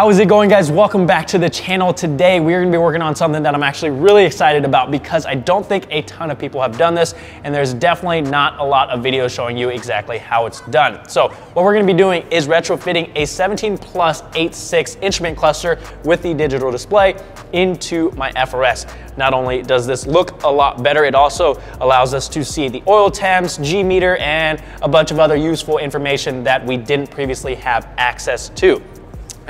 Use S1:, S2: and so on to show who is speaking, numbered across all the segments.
S1: How is it going guys? Welcome back to the channel. Today we're gonna be working on something that I'm actually really excited about because I don't think a ton of people have done this and there's definitely not a lot of videos showing you exactly how it's done. So what we're gonna be doing is retrofitting a 17 plus 8.6 instrument cluster with the digital display into my FRS. Not only does this look a lot better, it also allows us to see the oil temps, G meter, and a bunch of other useful information that we didn't previously have access to.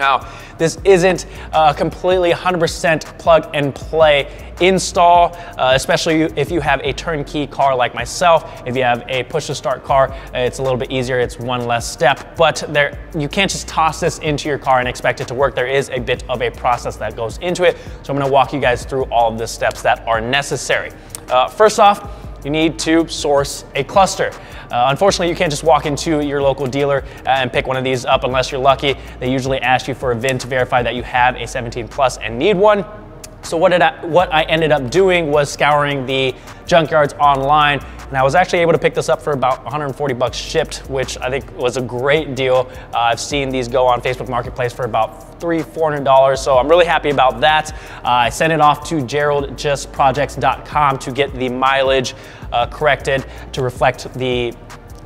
S1: Now, this isn't a completely 100% plug and play install, uh, especially if you have a turnkey car like myself. If you have a push to start car, it's a little bit easier. It's one less step, but there you can't just toss this into your car and expect it to work. There is a bit of a process that goes into it. So I'm gonna walk you guys through all of the steps that are necessary. Uh, first off, you need to source a cluster. Uh, unfortunately, you can't just walk into your local dealer and pick one of these up unless you're lucky. They usually ask you for a VIN to verify that you have a 17 plus and need one. So what, did I, what I ended up doing was scouring the junkyards online and I was actually able to pick this up for about 140 bucks shipped, which I think was a great deal. Uh, I've seen these go on Facebook Marketplace for about three, $400. So I'm really happy about that. Uh, I sent it off to geraldjustprojects.com to get the mileage uh, corrected to reflect the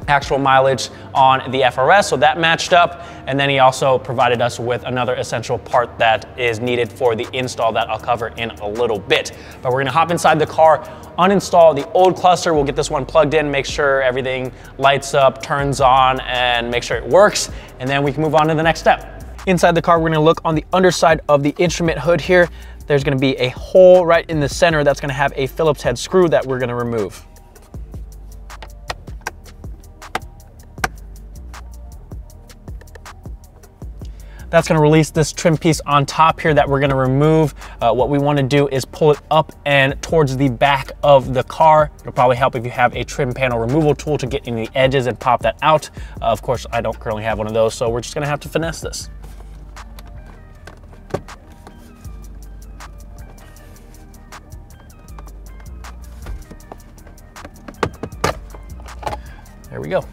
S1: actual mileage on the FRS, so that matched up. And then he also provided us with another essential part that is needed for the install that I'll cover in a little bit. But we're gonna hop inside the car, uninstall the old cluster, we'll get this one plugged in, make sure everything lights up, turns on, and make sure it works, and then we can move on to the next step. Inside the car, we're gonna look on the underside of the instrument hood here. There's gonna be a hole right in the center that's gonna have a Phillips head screw that we're gonna remove. That's gonna release this trim piece on top here that we're gonna remove. Uh, what we wanna do is pull it up and towards the back of the car. It'll probably help if you have a trim panel removal tool to get in the edges and pop that out. Uh, of course, I don't currently have one of those, so we're just gonna have to finesse this. There we go.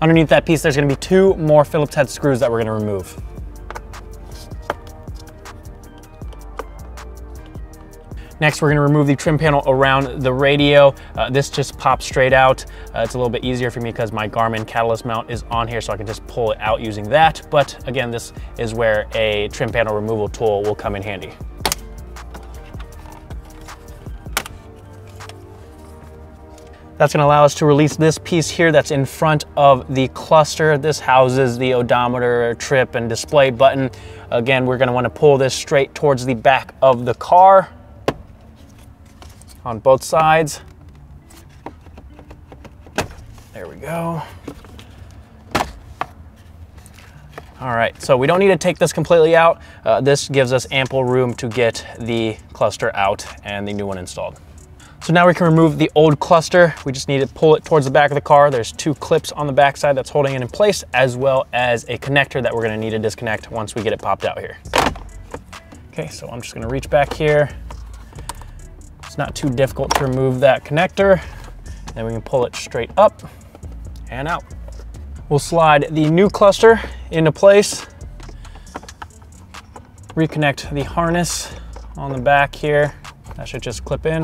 S1: Underneath that piece, there's gonna be two more Phillips head screws that we're gonna remove. Next, we're gonna remove the trim panel around the radio. Uh, this just pops straight out. Uh, it's a little bit easier for me because my Garmin catalyst mount is on here, so I can just pull it out using that. But again, this is where a trim panel removal tool will come in handy. That's gonna allow us to release this piece here that's in front of the cluster. This houses the odometer, trip, and display button. Again, we're gonna wanna pull this straight towards the back of the car on both sides. There we go. All right, so we don't need to take this completely out. Uh, this gives us ample room to get the cluster out and the new one installed. So now we can remove the old cluster. We just need to pull it towards the back of the car. There's two clips on the back side that's holding it in place, as well as a connector that we're gonna need to disconnect once we get it popped out here. Okay, so I'm just gonna reach back here, it's not too difficult to remove that connector. Then we can pull it straight up and out. We'll slide the new cluster into place. Reconnect the harness on the back here. That should just clip in.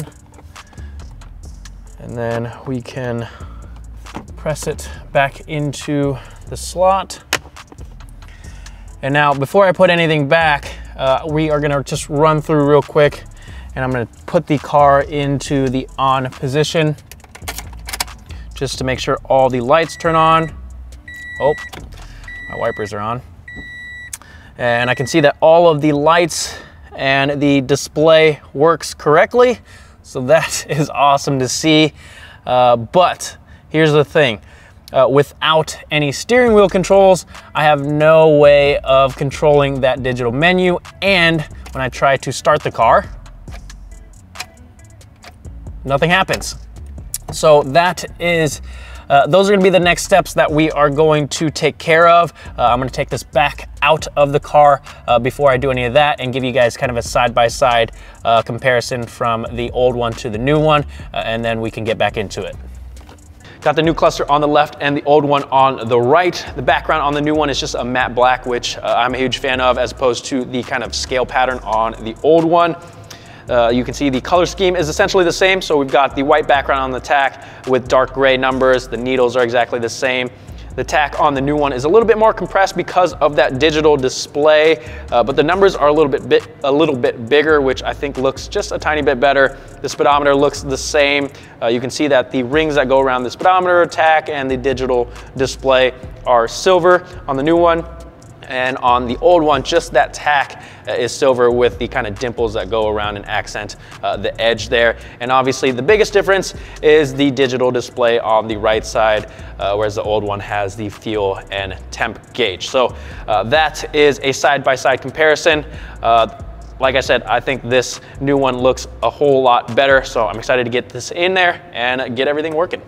S1: And then we can press it back into the slot. And now before I put anything back, uh, we are gonna just run through real quick and I'm gonna put the car into the on position just to make sure all the lights turn on. Oh, my wipers are on. And I can see that all of the lights and the display works correctly. So that is awesome to see. Uh, but here's the thing. Uh, without any steering wheel controls, I have no way of controlling that digital menu. And when I try to start the car, nothing happens. So that is, uh, those are gonna be the next steps that we are going to take care of. Uh, I'm gonna take this back out of the car uh, before I do any of that and give you guys kind of a side-by-side -side, uh, comparison from the old one to the new one, uh, and then we can get back into it. Got the new cluster on the left and the old one on the right. The background on the new one is just a matte black, which uh, I'm a huge fan of as opposed to the kind of scale pattern on the old one. Uh, you can see the color scheme is essentially the same. So we've got the white background on the tach with dark gray numbers. The needles are exactly the same. The tach on the new one is a little bit more compressed because of that digital display, uh, but the numbers are a little bit, bit, a little bit bigger, which I think looks just a tiny bit better. The speedometer looks the same. Uh, you can see that the rings that go around the speedometer, tach, and the digital display are silver on the new one. And on the old one, just that tach uh, is silver with the kind of dimples that go around and accent uh, the edge there. And obviously the biggest difference is the digital display on the right side, uh, whereas the old one has the fuel and temp gauge. So uh, that is a side-by-side -side comparison. Uh, like I said, I think this new one looks a whole lot better. So I'm excited to get this in there and get everything working.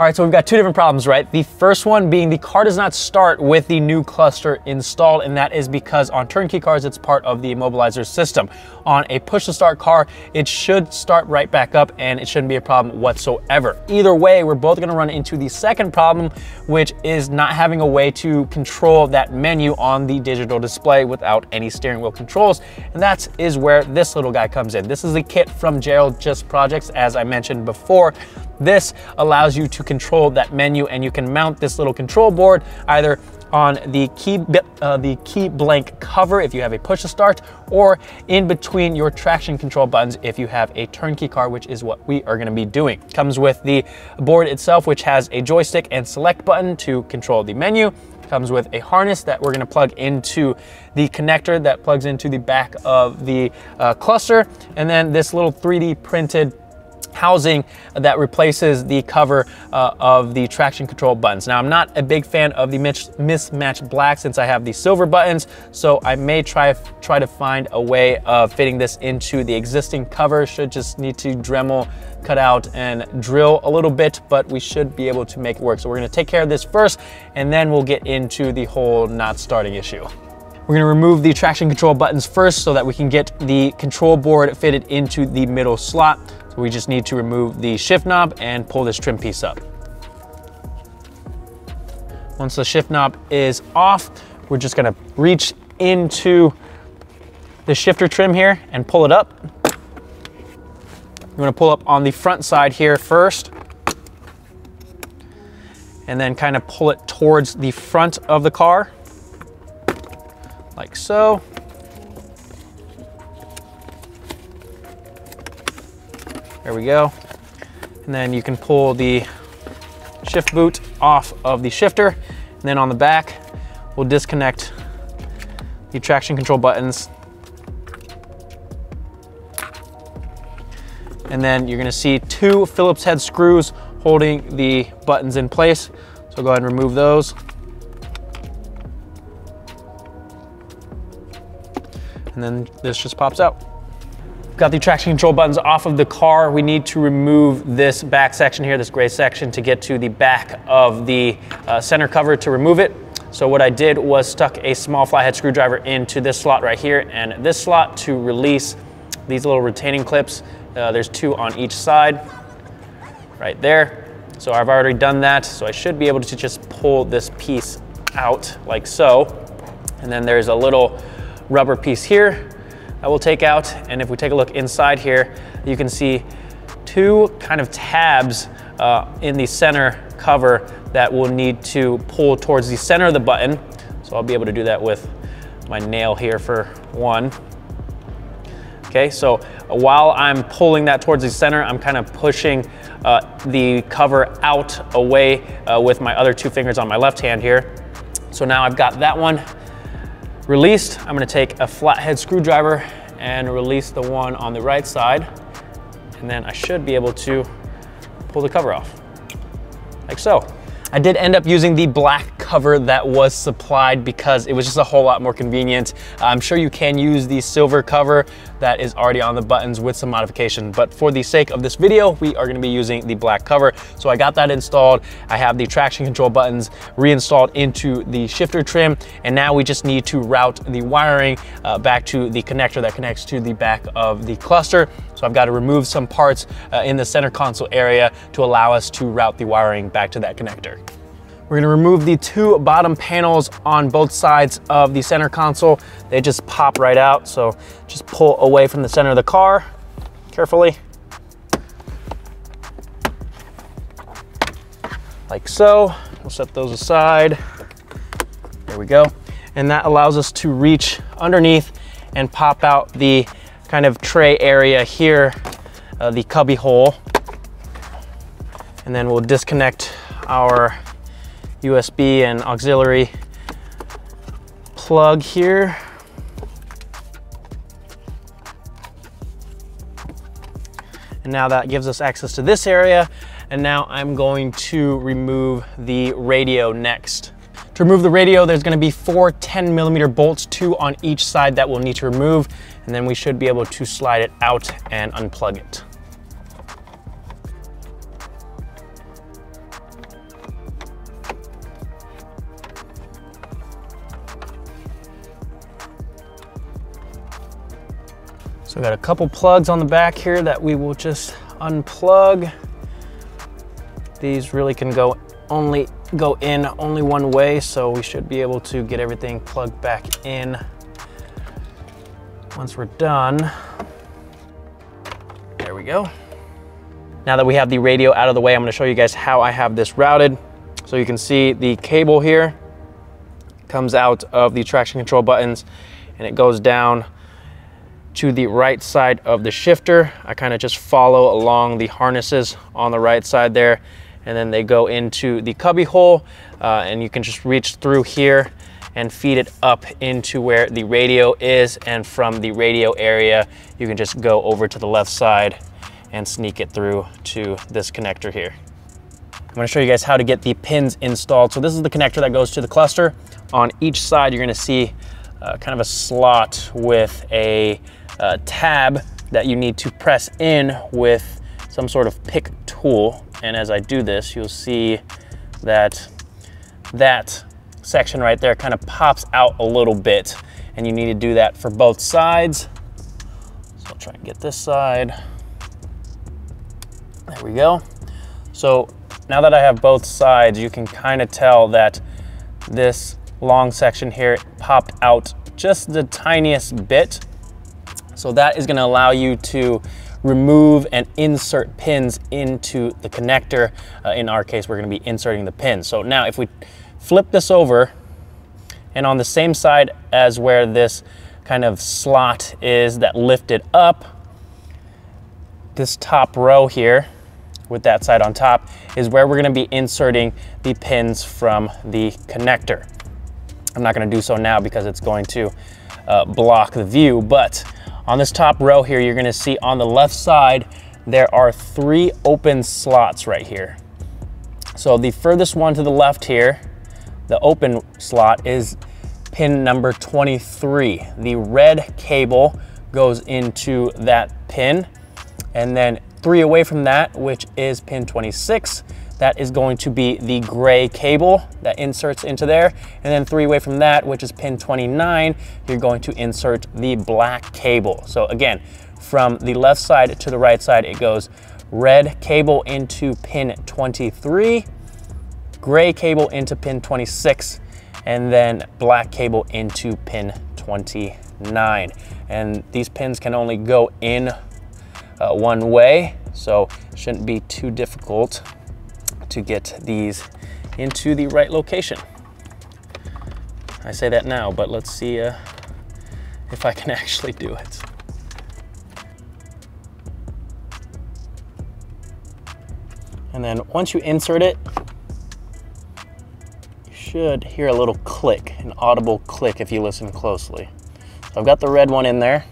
S1: All right, so we've got two different problems, right? The first one being the car does not start with the new cluster installed, and that is because on turnkey cars, it's part of the immobilizer system. On a push to start car, it should start right back up and it shouldn't be a problem whatsoever. Either way, we're both gonna run into the second problem, which is not having a way to control that menu on the digital display without any steering wheel controls. And that is where this little guy comes in. This is a kit from Gerald Just Projects, as I mentioned before. This allows you to control that menu and you can mount this little control board either on the key, uh, the key blank cover if you have a push to start or in between your traction control buttons if you have a turnkey car, which is what we are gonna be doing. Comes with the board itself, which has a joystick and select button to control the menu. Comes with a harness that we're gonna plug into the connector that plugs into the back of the uh, cluster. And then this little 3D printed housing that replaces the cover uh, of the traction control buttons. Now I'm not a big fan of the mismatched black since I have the silver buttons, so I may try, try to find a way of fitting this into the existing cover. Should just need to Dremel, cut out and drill a little bit, but we should be able to make it work. So we're gonna take care of this first, and then we'll get into the whole not starting issue. We're gonna remove the traction control buttons first so that we can get the control board fitted into the middle slot. We just need to remove the shift knob and pull this trim piece up. Once the shift knob is off, we're just gonna reach into the shifter trim here and pull it up. We're gonna pull up on the front side here first and then kind of pull it towards the front of the car like so. There we go. And then you can pull the shift boot off of the shifter. And then on the back, we'll disconnect the traction control buttons. And then you're gonna see two Phillips head screws holding the buttons in place. So go ahead and remove those. And then this just pops out. Got the traction control buttons off of the car. We need to remove this back section here, this gray section, to get to the back of the uh, center cover to remove it. So what I did was stuck a small flathead screwdriver into this slot right here and this slot to release these little retaining clips. Uh, there's two on each side, right there. So I've already done that. So I should be able to just pull this piece out like so. And then there's a little rubber piece here that we'll take out. And if we take a look inside here, you can see two kind of tabs uh, in the center cover that we'll need to pull towards the center of the button. So I'll be able to do that with my nail here for one. Okay, so while I'm pulling that towards the center, I'm kind of pushing uh, the cover out away uh, with my other two fingers on my left hand here. So now I've got that one released. I'm gonna take a flathead screwdriver and release the one on the right side. And then I should be able to pull the cover off, like so. I did end up using the black cover that was supplied because it was just a whole lot more convenient. I'm sure you can use the silver cover that is already on the buttons with some modification, but for the sake of this video, we are gonna be using the black cover. So I got that installed. I have the traction control buttons reinstalled into the shifter trim, and now we just need to route the wiring uh, back to the connector that connects to the back of the cluster. So I've got to remove some parts uh, in the center console area to allow us to route the wiring back to that connector. We're gonna remove the two bottom panels on both sides of the center console. They just pop right out, so just pull away from the center of the car carefully. Like so. We'll set those aside. There we go. And that allows us to reach underneath and pop out the kind of tray area here, uh, the cubby hole. And then we'll disconnect our USB and auxiliary plug here. And now that gives us access to this area. And now I'm going to remove the radio next. To remove the radio, there's gonna be four 10 millimeter bolts, two on each side that we'll need to remove, and then we should be able to slide it out and unplug it. So we got a couple plugs on the back here that we will just unplug. These really can go only go in only one way, so we should be able to get everything plugged back in once we're done. There we go. Now that we have the radio out of the way, I'm gonna show you guys how I have this routed. So you can see the cable here comes out of the traction control buttons and it goes down to the right side of the shifter. I kind of just follow along the harnesses on the right side there and then they go into the cubby hole uh, and you can just reach through here and feed it up into where the radio is and from the radio area you can just go over to the left side and sneak it through to this connector here. I'm gonna show you guys how to get the pins installed. So this is the connector that goes to the cluster. On each side you're gonna see uh, kind of a slot with a uh, tab that you need to press in with some sort of pick tool. And as I do this, you'll see that that section right there kind of pops out a little bit. And you need to do that for both sides. So I'll try and get this side. There we go. So now that I have both sides, you can kind of tell that this long section here popped out just the tiniest bit. So that is gonna allow you to remove and insert pins into the connector. Uh, in our case, we're gonna be inserting the pins. So now if we flip this over and on the same side as where this kind of slot is that lifted up, this top row here with that side on top is where we're gonna be inserting the pins from the connector. I'm not gonna do so now because it's going to uh, block the view, but on this top row here, you're gonna see on the left side, there are three open slots right here. So the furthest one to the left here, the open slot is pin number 23. The red cable goes into that pin and then three away from that, which is pin 26, that is going to be the gray cable that inserts into there. And then three away from that, which is pin 29, you're going to insert the black cable. So again, from the left side to the right side, it goes red cable into pin 23, gray cable into pin 26, and then black cable into pin 29. And these pins can only go in uh, one way, so shouldn't be too difficult to get these into the right location. I say that now, but let's see uh, if I can actually do it. And then once you insert it, should hear a little click, an audible click if you listen closely. So I've got the red one in there.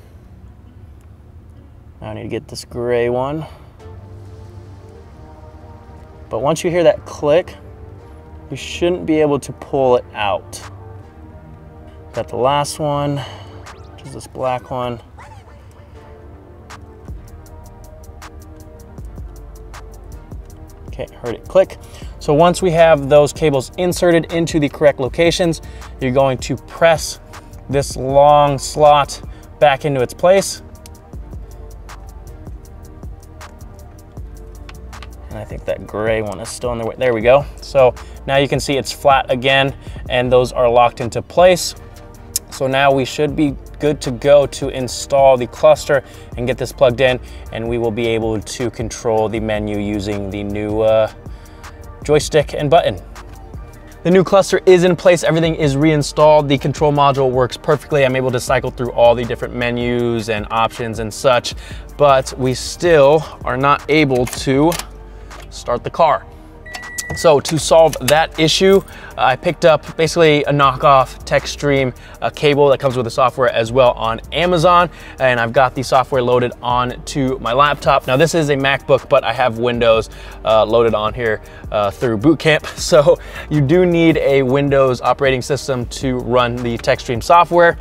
S1: Now I need to get this gray one. But once you hear that click, you shouldn't be able to pull it out. Got the last one, which is this black one. Okay, heard it click. So once we have those cables inserted into the correct locations, you're going to press this long slot back into its place. And I think that gray one is still in the way. There we go. So now you can see it's flat again and those are locked into place. So now we should be good to go to install the cluster and get this plugged in and we will be able to control the menu using the new uh, joystick and button. The new cluster is in place, everything is reinstalled, the control module works perfectly. I'm able to cycle through all the different menus and options and such, but we still are not able to start the car. So to solve that issue, I picked up basically a knockoff TechStream uh, cable that comes with the software as well on Amazon. And I've got the software loaded onto my laptop. Now this is a MacBook, but I have Windows uh, loaded on here uh, through Boot Camp. So you do need a Windows operating system to run the TechStream software.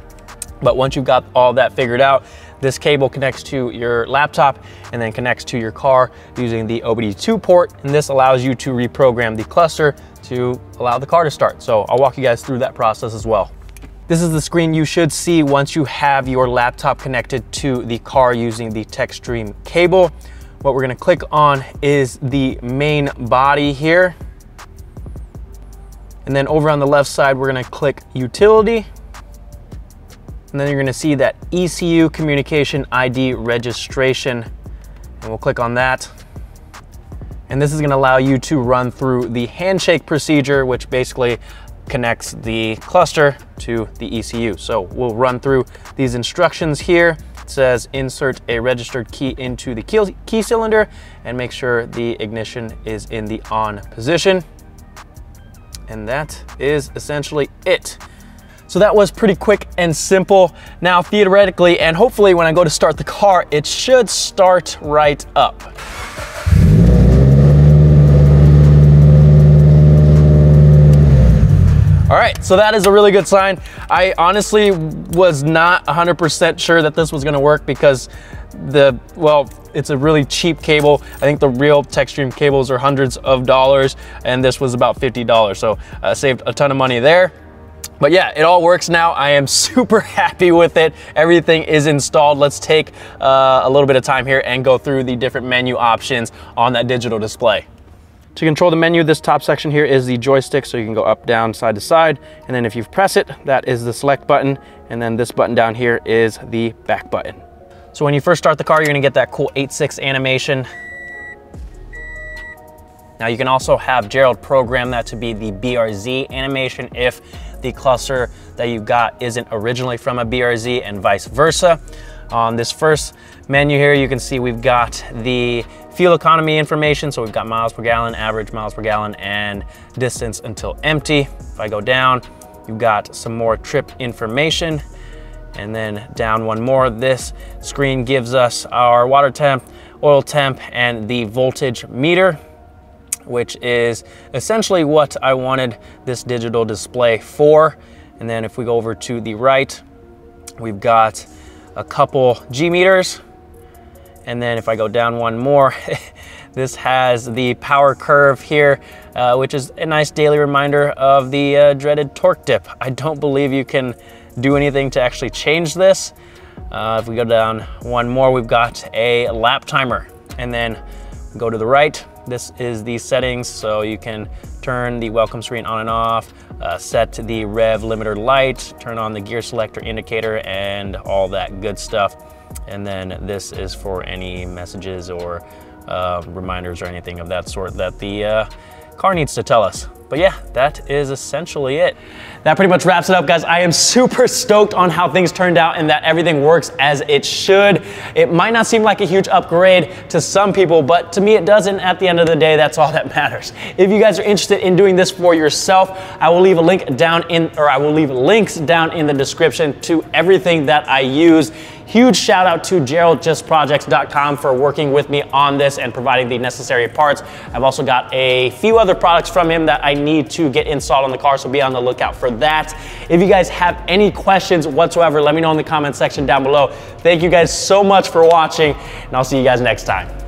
S1: But once you've got all that figured out, this cable connects to your laptop and then connects to your car using the OBD2 port. And this allows you to reprogram the cluster to allow the car to start. So I'll walk you guys through that process as well. This is the screen you should see once you have your laptop connected to the car using the TechStream cable. What we're gonna click on is the main body here. And then over on the left side, we're gonna click utility and then you're gonna see that ECU communication ID registration and we'll click on that. And this is gonna allow you to run through the handshake procedure, which basically connects the cluster to the ECU. So we'll run through these instructions here. It says insert a registered key into the key, key cylinder and make sure the ignition is in the on position. And that is essentially it. So that was pretty quick and simple. Now theoretically, and hopefully when I go to start the car, it should start right up. All right, so that is a really good sign. I honestly was not 100% sure that this was gonna work because the, well, it's a really cheap cable. I think the real TechStream cables are hundreds of dollars and this was about $50. So I uh, saved a ton of money there. But yeah, it all works now. I am super happy with it. Everything is installed. Let's take uh, a little bit of time here and go through the different menu options on that digital display. To control the menu, this top section here is the joystick, so you can go up, down, side to side. And then if you press it, that is the select button. And then this button down here is the back button. So when you first start the car, you're gonna get that cool 8.6 animation. Now you can also have Gerald program that to be the BRZ animation if the cluster that you've got isn't originally from a BRZ and vice versa. On this first menu here, you can see we've got the fuel economy information. So we've got miles per gallon, average miles per gallon, and distance until empty. If I go down, you've got some more trip information. And then down one more, this screen gives us our water temp, oil temp, and the voltage meter which is essentially what I wanted this digital display for. And then if we go over to the right, we've got a couple G meters. And then if I go down one more, this has the power curve here, uh, which is a nice daily reminder of the uh, dreaded torque dip. I don't believe you can do anything to actually change this. Uh, if we go down one more, we've got a lap timer. And then go to the right, this is the settings, so you can turn the welcome screen on and off, uh, set the rev limiter light, turn on the gear selector indicator, and all that good stuff. And then this is for any messages or uh, reminders or anything of that sort that the uh, car needs to tell us. But yeah, that is essentially it. That pretty much wraps it up, guys. I am super stoked on how things turned out and that everything works as it should. It might not seem like a huge upgrade to some people, but to me it doesn't. At the end of the day, that's all that matters. If you guys are interested in doing this for yourself, I will leave a link down in, or I will leave links down in the description to everything that I use. Huge shout out to GeraldJustProjects.com for working with me on this and providing the necessary parts. I've also got a few other products from him that I need to get installed on the car, so be on the lookout for that. If you guys have any questions whatsoever, let me know in the comment section down below. Thank you guys so much for watching, and I'll see you guys next time.